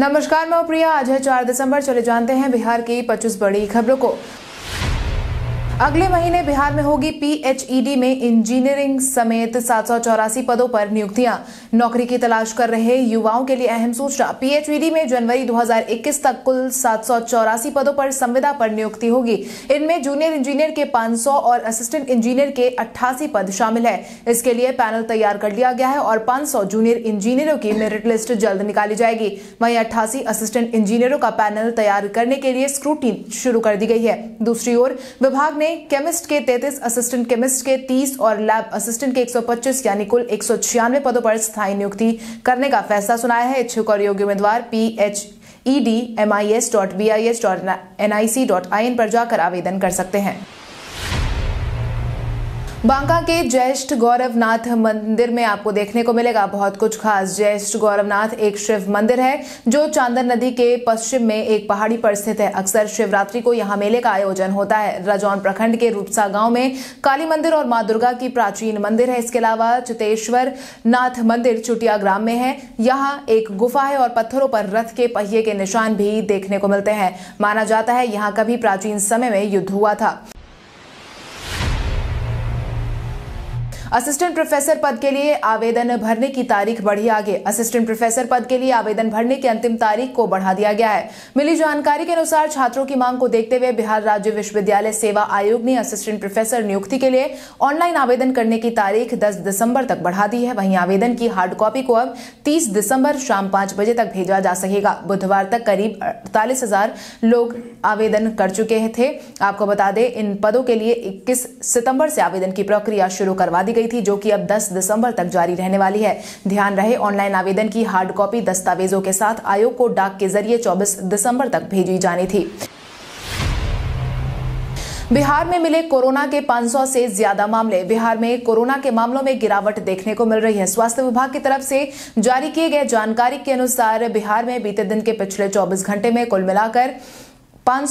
नमस्कार, मैं प्रिया। आज है चार दिसंबर चले जानते हैं बिहार की 25 बड़ी खबरों को। अगले महीने बिहार में होगी पीएचईडी में इंजीनियरिंग समेत सात सौ चौरासी पदों पर नियुक्तियाँ। नौकरी की तलाश कर रहे युवाओं के लिए अहम सूचना। पीएचईडी में जनवरी 2021 तक कुल सात सौ चौरासी पदों पर संविदा पर नियुक्ति होगी। इनमें जूनियर इंजीनियर के 500 और असिस्टेंट इंजीनियर के 88 पद शामिल है। इसके लिए पैनल तैयार कर लिया गया है और 500 जूनियर इंजीनियरों की मेरिट लिस्ट जल्द निकाली जाएगी। वहीं अट्ठासी असिस्टेंट इंजीनियरों का पैनल तैयार करने के लिए स्क्रूटी शुरू कर दी गई है। दूसरी ओर विभाग ने केमिस्ट के 33 असिस्टेंट केमिस्ट के 30 और लैब असिस्टेंट के 125 यानी कुल एक सौ छियानवे पदों पर स्थायी नियुक्ति करने का फैसला सुनाया है। इच्छुक और योग्य उम्मीदवार P H E D M I S dot B I S dot N I C dot I N पर जाकर आवेदन कर सकते हैं। बांका के ज्येष्ठ गौरवनाथ मंदिर में आपको देखने को मिलेगा बहुत कुछ खास। ज्येष्ठ गौरवनाथ एक शिव मंदिर है, जो चांदन नदी के पश्चिम में एक पहाड़ी पर स्थित है। अक्सर शिवरात्रि को यहाँ मेले का आयोजन होता है। रजौन प्रखंड के रूपसा गाँव में काली मंदिर और माँ दुर्गा की प्राचीन मंदिर है। इसके अलावा चितेश्वर नाथ मंदिर चुटिया ग्राम में है। यहाँ एक गुफा है और पत्थरों पर रथ के पहिए के निशान भी देखने को मिलते हैं। माना जाता है यहाँ कभी प्राचीन समय में युद्ध हुआ था। असिस्टेंट प्रोफेसर पद के लिए आवेदन भरने की तारीख बढ़ी आगे। असिस्टेंट प्रोफेसर पद के लिए आवेदन भरने की अंतिम तारीख को बढ़ा दिया गया है। मिली जानकारी के अनुसार छात्रों की मांग को देखते हुए बिहार राज्य विश्वविद्यालय सेवा आयोग ने असिस्टेंट प्रोफेसर नियुक्ति के लिए ऑनलाइन आवेदन करने की तारीख दस दिसंबर तक बढ़ा दी है। वहीं आवेदन की हार्ड कॉपी को अब तीस दिसंबर शाम पाँच बजे तक भेजा जा सकेगा। बुधवार तक करीब अड़तालीस हज़ार लोग आवेदन कर चुके थे। आपको बता दें, इन पदों के लिए इक्कीस सितंबर से आवेदन की प्रक्रिया शुरू करवा दी गई थी, जो कि अब 10 दिसंबर तक जारी रहने वाली है। ध्यान रहे, ऑनलाइन आवेदन की हार्ड कॉपी दस्तावेजों के साथ आयोग को डाक के ज़रिए 24 दिसंबर तक भेजी जानी थी। बिहार में मिले कोरोना के 500 से ज़्यादा मामले। बिहार में कोरोना के मामलों में गिरावट देखने को मिल रही है। स्वास्थ्य विभाग की तरफ़ से जारी किए गए जानकारी के अनुसार बिहार में बीते दिन के पिछले 24 घंटे में कुल मिलाकर पाँच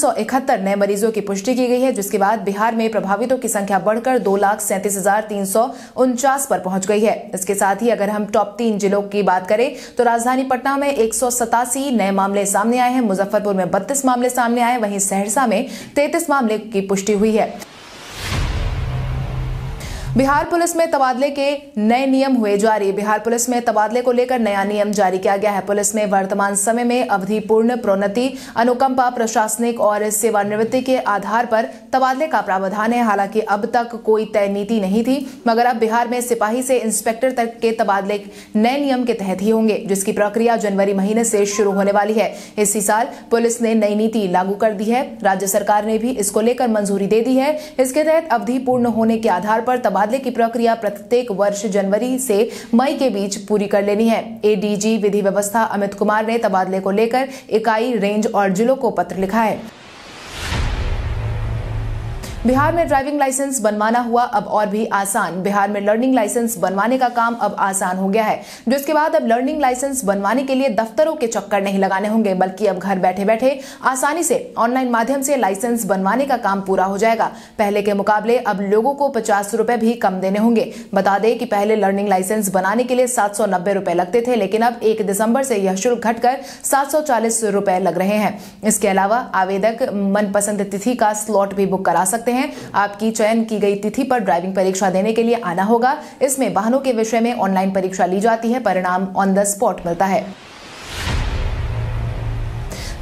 नए मरीजों की पुष्टि की गई है, जिसके बाद बिहार में प्रभावितों की संख्या बढ़कर दो लाख सैंतीस हज़ार तीन सौ उनचास पर पहुँच गई है। इसके साथ ही अगर हम टॉप तीन जिलों की बात करें तो राजधानी पटना में एक नए मामले सामने आए हैं, मुजफ्फरपुर में बत्तीस मामले सामने आए वहीं सहरसा में तैतीस मामले की पुष्टि हुई है। बिहार पुलिस में तबादले के नए नियम हुए जारी। बिहार पुलिस में तबादले को लेकर नया नियम जारी किया गया है। पुलिस में वर्तमान समय में अवधिपूर्ण प्रोन्नति, अनुकंपा, प्रशासनिक और सेवानिवृत्ति के आधार पर तबादले का प्रावधान है। हालाँकि अब तक कोई तय नीति नहीं थी, मगर अब बिहार में सिपाही से इंस्पेक्टर तक के तबादले नए नियम के तहत ही होंगे, जिसकी प्रक्रिया जनवरी महीने से शुरू होने वाली है। इसी साल पुलिस ने नई नीति लागू कर दी है। राज्य सरकार ने भी इसको लेकर मंजूरी दे दी है। इसके तहत अवधि पूर्ण होने के आधार पर तबादले तबादले की प्रक्रिया प्रत्येक वर्ष जनवरी से मई के बीच पूरी कर लेनी है। एडीजी विधि व्यवस्था अमित कुमार ने तबादले को लेकर इकाई, रेंज और जिलों को पत्र लिखा है। बिहार में ड्राइविंग लाइसेंस बनवाना हुआ, अब और भी आसान। बिहार में लर्निंग लाइसेंस बनवाने का काम अब आसान हो गया है। जिसके बाद अब लर्निंग लाइसेंस बनवाने के लिए दफ्तरों के चक्कर नहीं लगाने होंगे, बल्कि अब घर बैठे बैठे आसानी से ऑनलाइन माध्यम से लाइसेंस बनवाने का काम पूरा हो जाएगा। पहले के मुकाबले अब लोगों को पचास रुपए भी कम देने होंगे। बता दें कि पहले लर्निंग लाइसेंस बनाने के लिए सात रुपए लगते थे, लेकिन अब एक दिसंबर से यह शुल्क घटकर सात रुपए लग रहे हैं। इसके अलावा आवेदक मनपसंद तिथि का स्लॉट भी बुक करा सकते हैं। हैं। आपकी चयन की गई तिथि पर ड्राइविंग परीक्षा देने के लिए आना होगा। इसमें वाहनों के विषय में ऑनलाइन परीक्षा ली जाती है। परिणाम ऑन द स्पॉट मिलता है।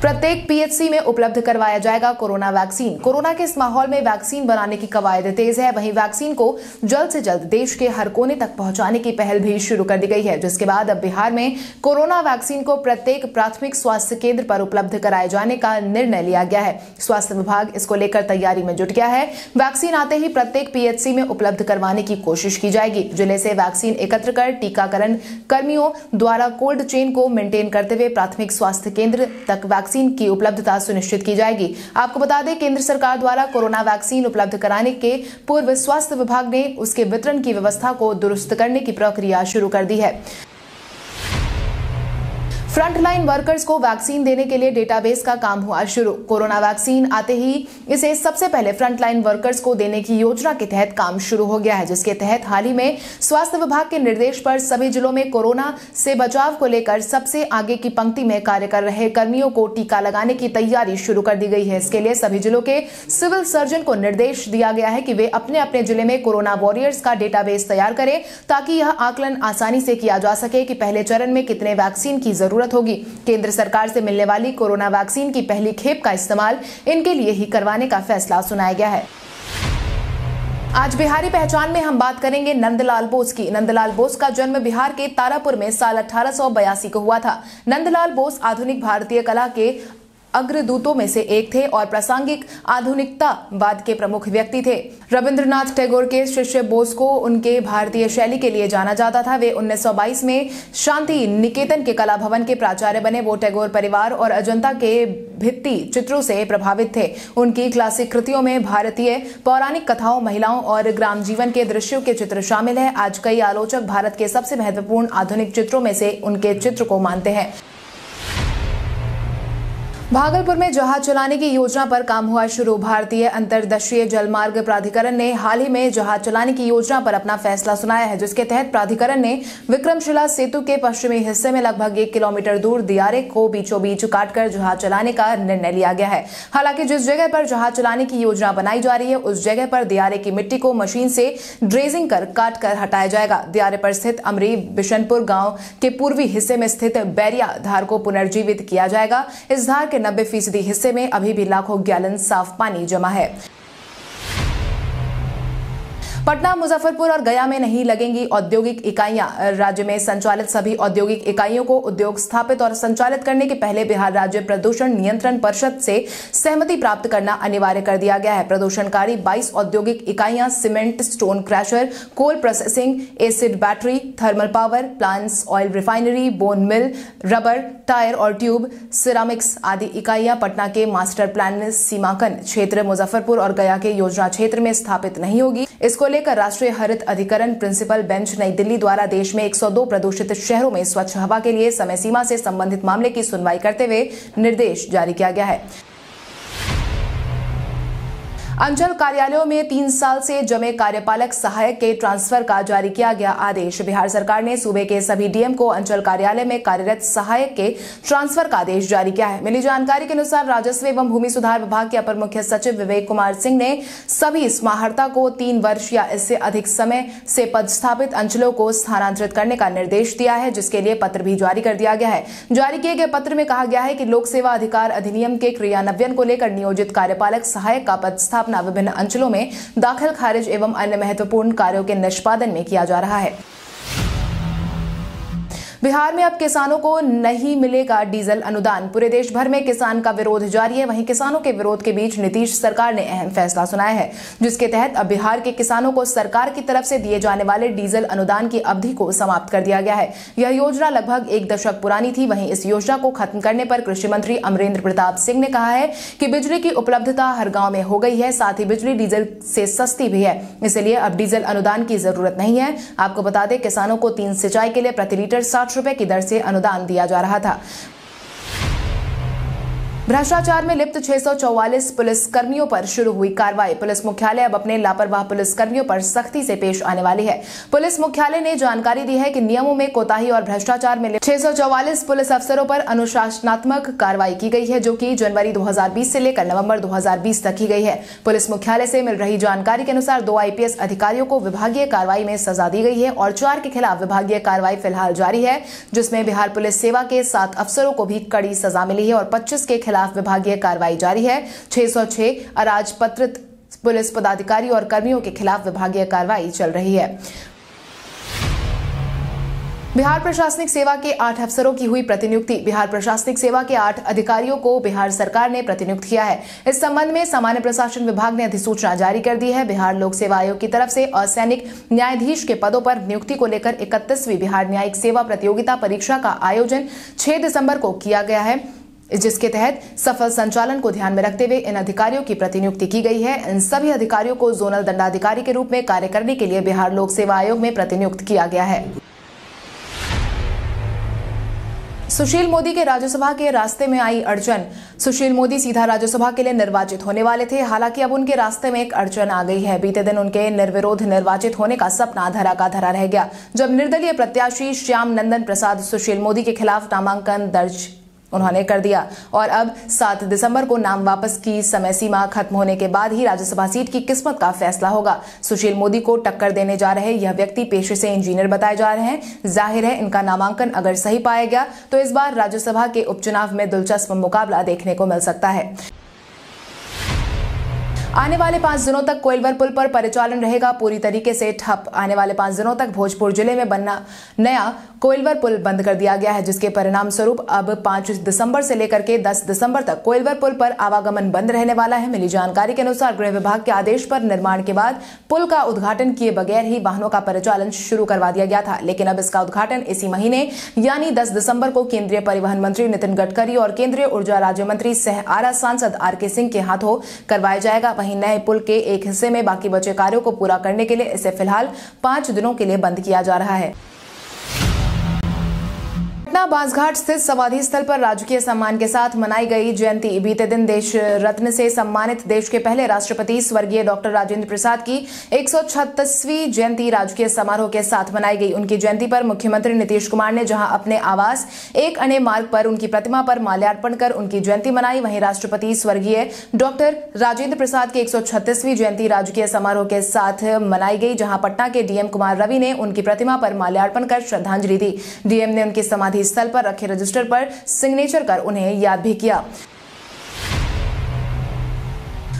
प्रत्येक पीएचसी में उपलब्ध करवाया जाएगा कोरोना वैक्सीन। कोरोना के इस माहौल में वैक्सीन बनाने की कवायद तेज है। वहीं वैक्सीन को जल्द से जल्द देश के हर कोने तक पहुँचाने की पहल भी शुरू कर दी गई है। जिसके बाद अब बिहार में कोरोना वैक्सीन को प्रत्येक प्राथमिक स्वास्थ्य केंद्र पर उपलब्ध कराए जाने का निर्णय लिया गया है। स्वास्थ्य विभाग इसको लेकर तैयारी में जुट गया है। वैक्सीन आते ही प्रत्येक पीएचसी में उपलब्ध करवाने की कोशिश की जाएगी। ज़िले से वैक्सीन एकत्र कर टीकाकरण कर्मियों द्वारा कोल्ड चेन को मेंटेन करते हुए प्राथमिक स्वास्थ्य केंद्र तक वैक्सीन वैक्सीन की उपलब्धता सुनिश्चित की जाएगी। आपको बता दें, केंद्र सरकार द्वारा कोरोना वैक्सीन उपलब्ध कराने के पूर्व स्वास्थ्य विभाग ने उसके वितरण की व्यवस्था को दुरुस्त करने की प्रक्रिया शुरू कर दी है। फ्रंटलाइन वर्कर्स को वैक्सीन देने के लिए डेटाबेस का काम हुआ शुरू। कोरोना वैक्सीन आते ही इसे सबसे पहले फ्रंटलाइन वर्कर्स को देने की योजना के तहत काम शुरू हो गया है, जिसके तहत हाल ही में स्वास्थ्य विभाग के निर्देश पर सभी जिलों में कोरोना से बचाव को लेकर सबसे आगे की पंक्ति में कार्य कर रहे कर्मियों को टीका लगाने की तैयारी शुरू कर दी गई है। इसके लिए सभी जिलों के सिविल सर्जन को निर्देश दिया गया है कि वे अपने अपने ज़िले में कोरोना वॉरियर्स का डेटाबेस तैयार करें, ताकि यह आकलन आसानी से किया जा सके कि पहले चरण में कितने वैक्सीन की ज़रूरत ज़रूरत होगी। केंद्र सरकार से मिलने वाली कोरोना वैक्सीन की पहली खेप का इस्तेमाल इनके लिए ही करवाने का फैसला सुनाया गया है। आज बिहारी पहचान में हम बात करेंगे नंदलाल बोस की। नंदलाल बोस का जन्म बिहार के तारापुर में साल अठारह सौ बयासी को हुआ था। नंदलाल बोस आधुनिक भारतीय कला के अग्रदूतों में से एक थे और प्रासंगिक आधुनिकतावाद के प्रमुख व्यक्ति थे। रविंद्रनाथ टैगोर के शिष्य बोस को उनके भारतीय शैली के लिए जाना जाता था। वे 1922 में शांति निकेतन के कला भवन के प्राचार्य बने। वो टैगोर परिवार और अजंता के भित्ति चित्रों से प्रभावित थे। उनकी क्लासिक कृतियों में भारतीय पौराणिक कथाओं, महिलाओं और ग्राम जीवन के दृश्यों के चित्र शामिल है। आज कई आलोचक भारत के सबसे महत्वपूर्ण आधुनिक चित्रों में से उनके चित्र को मानते हैं। भागलपुर में जहाज़ चलाने की योजना पर काम हुआ शुरू। भारतीय अंतरदशीय जलमार्ग प्राधिकरण ने हाल ही में जहाज़ चलाने की योजना पर अपना फैसला सुनाया है, जिसके तहत प्राधिकरण ने विक्रमशिला सेतु के पश्चिमी हिस्से में लगभग एक किलोमीटर दूर दियारे को बीचों बीच काटकर जहाज़ चलाने का निर्णय लिया गया है। हालाँकि जिस जगह पर जहाज़ चलाने की योजना बनाई जा रही है, उस जगह पर दियारे की मिट्टी को मशीन से ड्रेजिंग कर काट कर हटाया जाएगा। दियारे पर स्थित अमरी बिशनपुर गाँव के पूर्वी हिस्से में स्थित बैरिया धार को पुनर्जीवित किया जाएगा। इस धार के नब्बे फ़ीसदी हिस्से में अभी भी लाखों गैलन साफ़ पानी जमा है। पटना, मुजफ्फरपुर और गया में नहीं लगेंगी औद्योगिक इकाइयाँ। राज्य में संचालित सभी औद्योगिक इकाइयों को उद्योग स्थापित और संचालित करने के पहले बिहार राज्य प्रदूषण नियंत्रण परिषद से सहमति प्राप्त करना अनिवार्य कर दिया गया है। प्रदूषणकारी 22 औद्योगिक इकाइयाँ, cement, stone crusher, coal processing, acid battery, thermal power, plants, oil refinery, bone mill, rubber, tyre और ट्यूब, सिरामिक्स आदि इकाइयाँ पटना के मास्टर प्लान सीमांकन क्षेत्र, मुजफ्फरपुर और गया के योजना क्षेत्र में स्थापित नहीं होगी। इसको लेकर राष्ट्रीय हरित अधिकरण प्रिंसिपल बेंच नई दिल्ली द्वारा देश में 102 प्रदूषित शहरों में स्वच्छ हवा के लिए समय सीमा से संबंधित मामले की सुनवाई करते हुए निर्देश जारी किया गया है। अंचल कार्यालयों में तीन साल से जमे कार्यपालक सहायक के ट्रांसफ़र का जारी किया गया आदेश। बिहार सरकार ने सूबे के सभी डीएम को अंचल कार्यालय में कार्यरत सहायक के ट्रांसफ़र का आदेश जारी किया है। मिली जानकारी के अनुसार राजस्व एवं भूमि सुधार विभाग के अपर मुख्य सचिव विवेक कुमार सिंह ने सभी समाहर्ता को तीन वर्ष या इससे अधिक समय से पदस्थापित अंचलों को स्थानांतरित करने का निर्देश दिया है, जिसके लिए पत्र भी जारी कर दिया गया है। जारी किए गए पत्र में कहा गया है कि लोक सेवा अधिकार अधिनियम के क्रियान्वयन को लेकर नियोजित कार्यपालक सहायक का पदस्थापन स्थापना विभिन्न अंचलों में दाखिल खारिज एवं अन्य महत्वपूर्ण कार्यों के निष्पादन में किया जा रहा है। बिहार में अब किसानों को नहीं मिलेगा डीजल अनुदान। पूरे देश भर में किसान का विरोध जारी है। वहीं किसानों के विरोध के बीच नीतीश सरकार ने अहम फैसला सुनाया है, जिसके तहत अब बिहार के किसानों को सरकार की तरफ़ से दिए जाने वाले डीजल अनुदान की अवधि को समाप्त कर दिया गया है। यह योजना लगभग एक दशक पुरानी थी। वहीं इस योजना को खत्म करने पर कृषि मंत्री अमरेंद्र प्रताप सिंह ने कहा है कि बिजली की उपलब्धता हर गाँव में हो गई है, साथ ही बिजली डीजल से सस्ती भी है। इसलिए अब डीजल अनुदान की ज़रूरत नहीं है। आपको बता दें, किसानों को तीन सिंचाई के लिए प्रति लीटर साठ रुपए की दर से अनुदान दिया जा रहा था। भ्रष्टाचार में लिप्त 644 पुलिस कर्मियों पर शुरू हुई कार्रवाई। पुलिस मुख्यालय अब अपने लापरवाह पुलिस कर्मियों पर सख्ती से पेश आने वाली है। पुलिस मुख्यालय ने जानकारी दी है कि नियमों में कोताही और भ्रष्टाचार में लिप्त 644 पुलिस अफसरों पर अनुशासनात्मक कार्रवाई की गई है, जो कि जनवरी 2020 से लेकर नवंबर 2020 तक की गई है। पुलिस मुख्यालय से मिल रही जानकारी के अनुसार दो आईपीएस अधिकारियों को विभागीय कार्रवाई में सजा दी गई है और चार के खिलाफ विभागीय कार्रवाई फ़िलहाल जारी है, जिसमें बिहार पुलिस सेवा के सात अफसरों को भी कड़ी सजा मिली है और पच्चीस के खिलाफ खिलाफ विभागीय कार्रवाई जारी है। 606 अराजपत्रित पुलिस पदाधिकारी और कर्मियों के खिलाफ विभागीय कार्रवाई चल रही है। बिहार प्रशासनिक सेवा के आठ अफसरों की हुई प्रतिनियुक्ति। बिहार प्रशासनिक सेवा के आठ अधिकारियों को बिहार सरकार ने प्रतिनियुक्त किया है। इस संबंध में सामान्य प्रशासन विभाग ने अधिसूचना जारी कर दी है। बिहार लोक सेवा आयोग की तरफ़ से असैनिक न्यायाधीश के पदों पर नियुक्ति को लेकर इकतीसवीं बिहार न्यायिक सेवा प्रतियोगिता परीक्षा का आयोजन छह दिसंबर को किया गया है। जिसके तहत सफल संचालन को ध्यान में रखते हुए इन अधिकारियों की प्रतिनियुक्ति की गई है। इन सभी अधिकारियों को जोनल दंडाधिकारी के रूप में कार्य करने के लिए बिहार लोक सेवा आयोग में प्रतिनियुक्त किया गया है। सुशील मोदी के राज्यसभा के रास्ते में आई अड़चन। सुशील मोदी सीधा राज्यसभा के लिए निर्वाचित होने वाले थे। हालाँकि अब उनके रास्ते में एक अड़चन आ गई है। बीते दिन उनके निर्विरोध निर्वाचित होने का सपना धरा का धरा रह गया। जब निर्दलीय प्रत्याशी श्याम नंदन प्रसाद सुशील मोदी के खिलाफ नामांकन दर्ज उन्होंने कर दिया। और अब 7 दिसंबर को नाम वापस की समय सीमा खत्म होने के बाद ही राज्यसभा सीट की किस्मत का फैसला होगा। सुशील मोदी को टक्कर देने जा रहे यह व्यक्ति पेशे से इंजीनियर बताए जा रहे हैं। ज़ाहिर है इनका नामांकन अगर सही पाया गया तो इस बार राज्यसभा के उपचुनाव में दिलचस्प मुकाबला देखने को मिल सकता है। आने वाले पाँच दिनों तक कोयलवर पुल पर परिचालन रहेगा पूरी तरीके से ठप। आने वाले पाँच दिनों तक भोजपुर ज़िले में बनना नया कोइलवर पुल बंद कर दिया गया है, जिसके परिणाम स्वरूप अब पाँच दिसंबर से लेकर के दस दिसंबर तक कोइलवर पुल पर आवागमन बंद रहने वाला है। मिली जानकारी के अनुसार गृह विभाग के आदेश पर निर्माण के बाद पुल का उद्घाटन किए बगैर ही वाहनों का परिचालन शुरू करवा दिया गया था। लेकिन अब इसका उद्घाटन इसी महीने, यानी दस दिसंबर को केंद्रीय परिवहन मंत्री नितिन गडकरी और केंद्रीय ऊर्जा राज्य मंत्री सह आरा सांसद आर के सिंह के हाथों करवाया जाएगा। वहीं नए पुल के एक हिस्से में बाकी बचे कार्यों को पूरा करने के लिए इसे फ़िलहाल पाँच दिनों के लिए बंद किया जा रहा है। पटना बांसघाट स्थित समाधि स्थल पर राजकीय सम्मान के साथ मनाई गई जयंती। बीते दिन देश रत्न से सम्मानित देश के पहले राष्ट्रपति स्वर्गीय डॉक्टर राजेंद्र प्रसाद की एक जयंती राजकीय समारोह के साथ मनाई गई। उनकी जयंती पर मुख्यमंत्री नीतीश कुमार ने जहाँ अपने आवास, एक अने मार्ग पर उनकी प्रतिमा पर माल्यार्पण कर उनकी जयंती मनाई, वहीं राष्ट्रपति स्वर्गीय डॉक्टर राजेंद्र प्रसाद की एक जयंती राजकीय समारोह के साथ मनाई गई, जहाँ पटना के डीएम कुमार रवि ने उनकी प्रतिमा पर माल्यार्पण कर श्रद्धांजलि दी। डीएम ने उनकी समाधि स्थल पर रखे रजिस्टर पर सिग्नेचर कर उन्हें याद भी किया।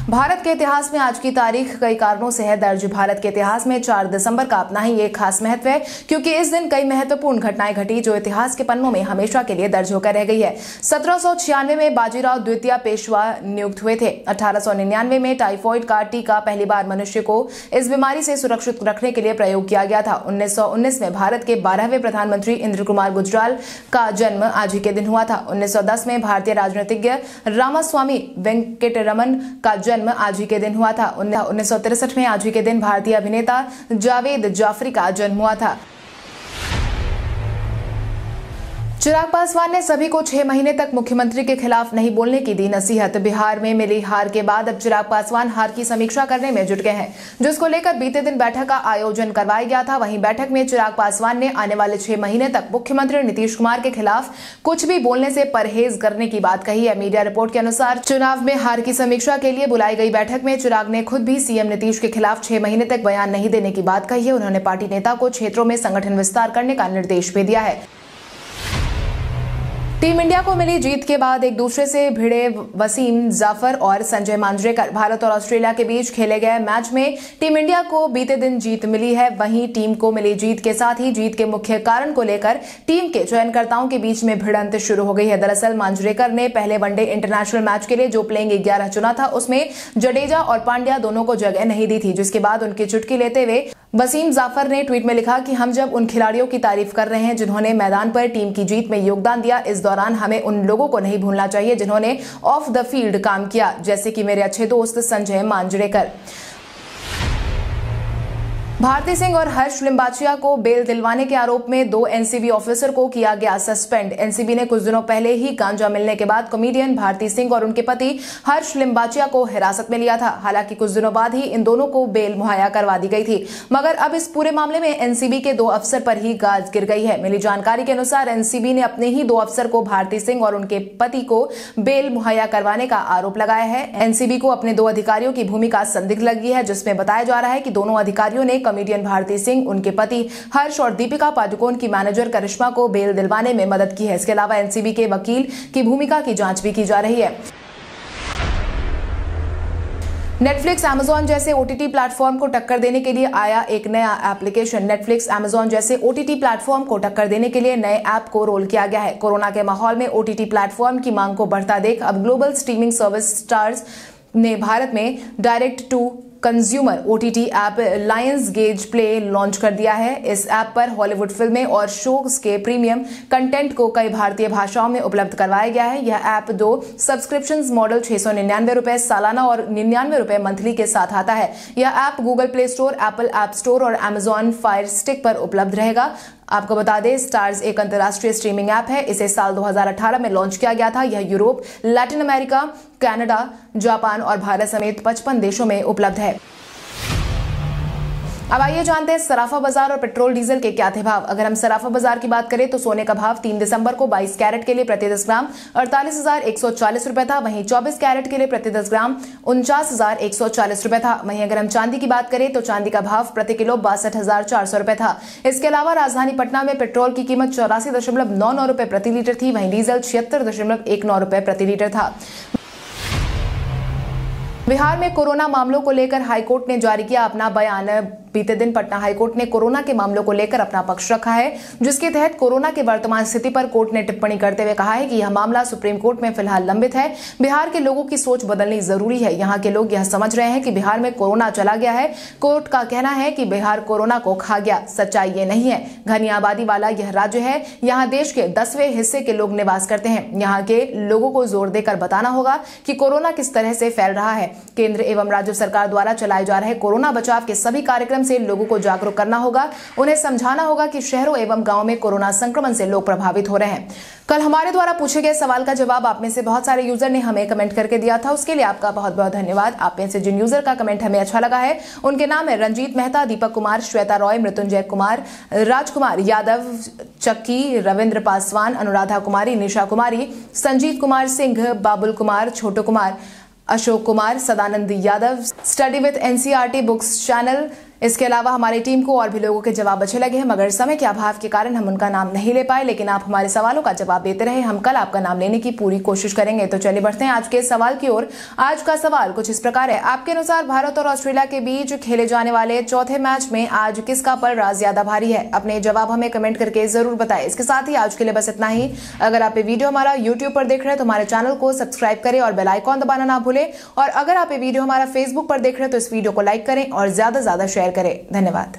भारत के इतिहास में आज की तारीख कई कारणों से है दर्ज। भारत के इतिहास में 4 दिसंबर का अपना ही एक खास महत्व है, क्योंकि इस दिन कई महत्वपूर्ण घटनाएँ घटी जो इतिहास के पन्नों में हमेशा के लिए दर्ज होकर रह गई है। सत्रह सौ छियानवे में बाजीराव द्वितीय पेशवा नियुक्त हुए थे। अठारह सौ निन्यानवे में टाइफॉइड का टीका पहली बार मनुष्य को इस बीमारी से सुरक्षित रखने के लिए प्रयोग किया गया था। उन्नीस सौ उन्नीस में भारत के बारहवें प्रधानमंत्री इंद्र कुमार गुजराल का जन्म आज ही के दिन हुआ था। उन्नीस सौ दस में भारतीय राजनीतिज्ञ रामास्वामी वेंकटरमन का जन्म जन्म आज ही के दिन हुआ था। उन्नीस में आज ही के दिन भारतीय अभिनेता जावेद जाफरी का जन्म हुआ था। चिराग पासवान ने सभी को छह महीने तक मुख्यमंत्री के खिलाफ नहीं बोलने की दी नसीहत। बिहार में मिली हार के बाद अब चिराग पासवान हार की समीक्षा करने में जुट गए हैं, जिसको लेकर बीते दिन बैठक का आयोजन करवाया गया था। वहीं बैठक में चिराग पासवान ने आने वाले छह महीने तक मुख्यमंत्री नीतीश कुमार के खिलाफ कुछ भी बोलने से परहेज करने की बात कही है। मीडिया रिपोर्ट के अनुसार चुनाव में हार की समीक्षा के लिए बुलाई गई बैठक में चिराग ने खुद भी सीएम नीतीश के खिलाफ छह महीने तक बयान नहीं देने की बात कही है। उन्होंने पार्टी नेता को क्षेत्रों में संगठन विस्तार करने का निर्देश भी दिया है। टीम इंडिया को मिली जीत के बाद एक दूसरे से भिड़े वसीम जाफ़र और संजय मांजरेकर भारत और ऑस्ट्रेलिया के बीच खेले गए मैच में टीम इंडिया को बीते दिन जीत मिली है। वहीं टीम को मिली जीत के साथ ही जीत के मुख्य कारण को लेकर टीम के चयनकर्ताओं के बीच में भिड़ंत शुरू हो गई है। दरअसल मांजरेकर ने पहले वनडे इंटरनेशनल मैच के लिए जो प्लेइंग ग्यारह चुना था, उसमें जडेजा और पांड्या दोनों को जगह नहीं दी थी, जिसके बाद उनकी चुटकी लेते हुए वसीम जाफ़र ने ट्वीट में लिखा कि हम जब उन खिलाड़ियों की तारीफ़ कर रहे हैं जिन्होंने मैदान पर टीम की जीत में योगदान दिया, इस दौरान हमें उन लोगों को नहीं भूलना चाहिए जिन्होंने ऑफ़ द फ़ील्ड काम किया, जैसे कि मेरे अच्छे दोस्त संजय मांजरेकर। भारती सिंह और हर्ष लिम्बाचिया को बेल दिलवाने के आरोप में दो एनसीबी ऑफिसर को किया गया सस्पेंड। एनसीबी ने कुछ दिनों पहले ही गांजा मिलने के बाद कॉमेडियन भारती सिंह और उनके पति हर्ष लिम्बाचिया को हिरासत में लिया था। हालाँकि कुछ दिनों बाद ही इन दोनों को बेल मुहैया करवा दी गई थी। मगर अब इस पूरे मामले में एनसीबी के दो अफसर पर ही गाज गिर गई है। मिली जानकारी के अनुसार एनसीबी ने अपने ही दो अफसर को भारती सिंह और उनके पति को बेल मुहैया करवाने का आरोप लगाया है। एनसीबी को अपने दो अधिकारियों की भूमिका संदिग्ध लगी है, जिसमें बताया जा रहा है कि दोनों अधिकारियों ने कॉमेडियन भारती सिंह, उनके पति हर्ष और दीपिका पादुकोण की मैनेजर करिश्मा को बेल दिलवाने में मदद की है। इसके अलावा एनसीबी के वकील की भूमिका की जाँच भी की जा रही है। नेटफ्लिक्स एमेजॉन जैसे ओटीटी प्लेटफॉर्म को टक्कर देने के लिए आया एक नया एप्लीकेशन नेटफ्लिक्स एमेजॉन जैसे ओटीटी प्लेटफॉर्म को टक्कर देने के लिए नए ऐप को रोल किया गया है। कोरोना के माहौल में ओटीटी प्लेटफॉर्म की मांग को बढ़ता देख अब ग्लोबल स्ट्रीमिंग सर्विस स्टार्स ने भारत में direct to consumer OTT app Lionsgate Play launch कर दिया है। इस ऐप पर हॉलीवुड फ़िल्में और शोज़ के प्रीमियम कंटेंट को कई भारतीय भाषाओं में उपलब्ध करवाया गया है। यह ऐप दो सब्सक्रिप्शन मॉडल छह सौ निन्यानवे रुपए सालाना और निन्यानवे रुपए मंथली के साथ आता है। यह app Google Play Store Apple App Store और एमेजॉन फायर स्टिक पर उपलब्ध रहेगा। आपको बता दें स्टार्स एक अंतर्राष्ट्रीय स्ट्रीमिंग ऐप है। इसे साल 2018 में लॉन्च किया गया था। यह Europe Latin America Canada Japan और भारत समेत 55 देशों में उपलब्ध है। अब आइए जानते हैं सराफा बाज़ार और पेट्रोल डीजल के क्या थे भाव। अगर हम सराफा बाज़ार की बात करें तो सोने का भाव 3 दिसंबर को 22 कैरेट के लिए प्रति दस ग्राम, अड़तालीस हज़ार एक सौ चालीस रुपए था। वहीं 24 कैरेट के लिए प्रति दस ग्राम, उनचास हज़ार एक सौ चालीस रुपए था। वहीं अगर हम चांदी की बात करें तो चांदी का भाव प्रति किलो बासठ हज़ार चार सौ रुपए था। इसके अलावा राजधानी पटना में पेट्रोल की कीमत चौरासी दशमलव नौ नौ रुपए प्रति लीटर थी। वहीं डीजल छिहत्तर दशमलव एक नौ रुपए प्रति लीटर था। बिहार में कोरोना मामलों को लेकर हाईकोर्ट ने जारी किया अपना बयान। बीते दिन पटना हाईकोर्ट ने कोरोना के मामलों को लेकर अपना पक्ष रखा है, जिसके तहत कोरोना की वर्तमान स्थिति पर कोर्ट ने टिप्पणी करते हुए कहा है कि यह मामला सुप्रीम कोर्ट में फ़िलहाल लंबित है। बिहार के लोगों की सोच बदलनी ज़रूरी है। यहाँ के लोग यह समझ रहे हैं कि बिहार में कोरोना चला गया है। कोर्ट का कहना है कि बिहार कोरोना को खा गया, सच्चाई ये नहीं है। घनी आबादी वाला यह राज्य है। यहाँ देश के दसवें हिस्से के लोग निवास करते हैं। यहाँ के लोगों को ज़ोर देकर बताना होगा कि कोरोना किस तरह से फैल रहा है। केंद्र एवं राज्य सरकार द्वारा चलाए जा रहे कोरोना बचाव के सभी कार्यक्रम से लोगों को जागरूक करना होगा। उन्हें समझाना होगा कि शहरों एवं गाँव में कोरोना संक्रमण से लोग प्रभावित हो रहे हैं। कल हमारे द्वारा पूछे गए सवाल का जवाब आप में से बहुत सारे यूज़र ने हमें कमेंट करके दिया था। उसके लिए आपका बहुत बहुत धन्यवाद। आप में से जिन यूज़र का कमेंट हमें अच्छा लगा है, उनके नाम है Ranjit Mehta, Deepak Kumar, Shweta Roy, Mrityunjay Kumar, Rajkumar Yadav, Chakki, Ravindra Paswan, Anuradha Kumari, Nisha Kumari Sanjeet Kumar Singh, Babul Kumar, Chhotu Kumar Ashok Kumar Sadanand Yadav study with NCERT books channel इसके अलावा हमारी टीम को और भी लोगों के जवाब अच्छे लगे हैं, मगर समय के अभाव के कारण हम उनका नाम नहीं ले पाए, लेकिन आप हमारे सवालों का जवाब देते रहे। हम कल आपका नाम लेने की पूरी कोशिश करेंगे। तो चलिए बढ़ते हैं आज के सवाल की ओर। आज का सवाल कुछ इस प्रकार है। आपके अनुसार भारत और ऑस्ट्रेलिया के बीच खेले जाने वाले चौथे मैच में आज किसका पलड़ा ज़्यादा भारी है? अपने जवाब हमें कमेंट करके ज़रूर बताएँ। इसके साथ ही आज के लिए बस इतना ही। अगर आप ये वीडियो हमारा यूट्यूब पर देख रहे हैं तो हमारे चैनल को सब्सक्राइब करें और बेलाइकॉन दबाना ना भूलें। और अगर आप ये वीडियो हमारा फेसबुक पर देख रहे हैं तो इस वीडियो को लाइक करें और ज़्यादा ज़्यादा शेयर करें। धन्यवाद।